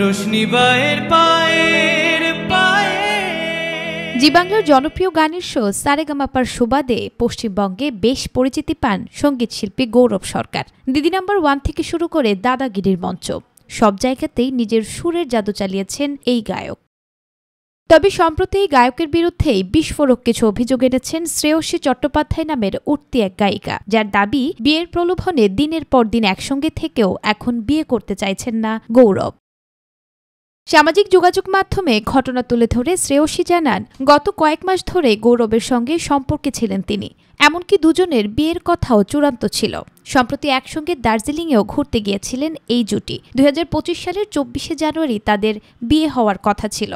রোশনি জনপ্রিয় গানের শো সারেগামাপার সুবাদে পশ্চিমবঙ্গে বেশ পরিচিতি পান সংগীত শিল্পী গৌরব সরকার। দিদি নাম্বার ওয়ান থেকে শুরু করে দাদাগিরির মঞ্চ। সব জায়গাতেই নিজের সুরের জাদু চালিয়েছেন এই গায়ক। তবে সম্প্রতি এই গায়কের বিরুদ্ধেই বিস্ফোরক কিছু অভিযোগ এনেছেন শ্রেয়সী চট্টোপাধ্যায় নামের উঠতি এক গায়িকা, যার দাবি, বিয়ের প্রলোভনে দিনের পর দিন একসঙ্গে থেকেও এখন বিয়ে করতে চাইছেন না গৌরব। সামাজিক যোগাযোগ মাধ্যমে ঘটনা তুলে ধরে শ্রেয়সী জানান, গত কয়েক মাস ধরে গৌরবের সঙ্গে সম্পর্কে ছিলেন তিনি। এমনকি দুজনের বিয়ের কথাও চূড়ান্ত ছিল। সম্প্রতি একসঙ্গে দার্জিলিংয়েও ঘুরতে গিয়েছিলেন এই জুটি। দুই হাজার পঁচিশ সালের চব্বিশে জানুয়ারি তাদের বিয়ে হওয়ার কথা ছিল।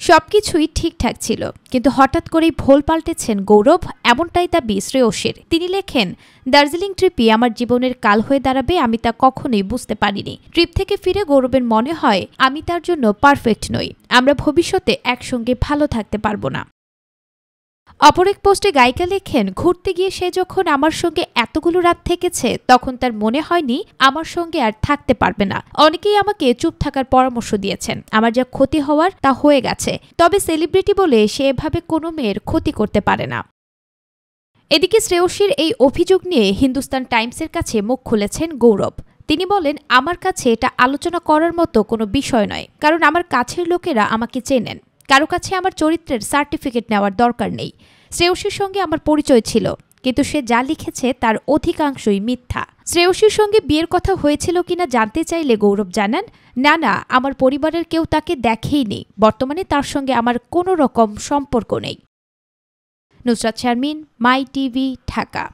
সবকিছুই ঠিকঠাক ছিল, কিন্তু হঠাৎ করেই ভোল পাল্টেছেন গৌরব, এমনটাই তা বিশ্রেয়সের তিনি লেখেন, দার্জিলিং ট্রিপই আমার জীবনের কাল হয়ে দাঁড়াবে, আমি তা কখনোই বুঝতে পারিনি। ট্রিপ থেকে ফিরে গৌরবের মনে হয়, আমি তার জন্য পারফেক্ট নই। আমরা ভবিষ্যতে একসঙ্গে ভালো থাকতে পারব না। অপর এক পোস্টে গায়িকা লেখেন, ঘুরতে গিয়ে সে যখন আমার সঙ্গে এতগুলো রাত থেকেছে, তখন তার মনে হয়নি আমার সঙ্গে আর থাকতে পারবে না। অনেকেই আমাকে চুপ থাকার পরামর্শ দিয়েছেন। আমার যা ক্ষতি হওয়ার, তা হয়ে গেছে। তবে সেলিব্রিটি বলে সে এভাবে কোনো মেয়ের ক্ষতি করতে পারে না। এদিকে শ্রেয়সীর এই অভিযোগ নিয়ে হিন্দুস্তান টাইমসের কাছে মুখ খুলেছেন গৌরব। তিনি বলেন, আমার কাছে এটা আলোচনা করার মতো কোনো বিষয় নয়। কারণ আমার কাছের লোকেরা আমাকে চেনেন। কারও কাছে আমার চরিত্রের সার্টিফিকেট নেওয়ার দরকার নেই। শ্রেয়সীর সঙ্গে আমার পরিচয় ছিল, কিন্তু সে যা লিখেছে তার অধিকাংশই মিথ্যা। শ্রেয়সীর সঙ্গে বিয়ের কথা হয়েছিল কিনা জানতে চাইলে গৌরব জানান, না না, আমার পরিবারের কেউ তাকে দেখেইনি। বর্তমানে তার সঙ্গে আমার কোনো রকম সম্পর্ক নেই। Nusrat Sharmin, my TV, Dhaka.